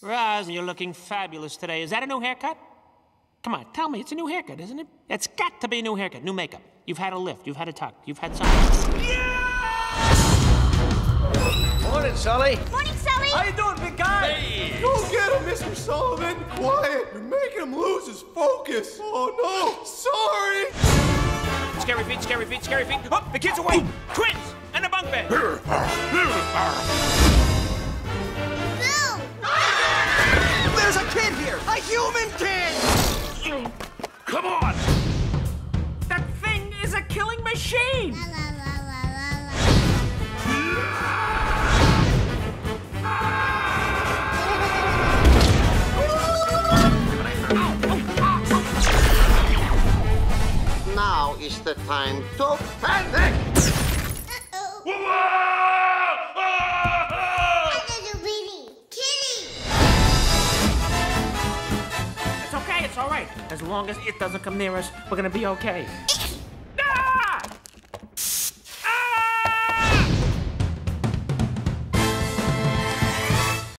Roz, you're looking fabulous today. Is that a new haircut? Come on, tell me. It's a new haircut, isn't it? It's got to be a new haircut, new makeup. You've had a lift, you've had a tuck, you've had something. Morning, Sully. Morning, Sully. How you doing, big guy? Hey. Go get him, Mr. Sullivan! Quiet! You're making him lose his focus! Oh no! Sorry! Scary feet, scary feet, scary feet. Oh, the kid's awake! Twins! And a bunk bed! Kid! Come on! That thing is a killing machine! La, la, la. Now is the time to panic! It's okay, it's all right. As long as it doesn't come near us, we're gonna be okay.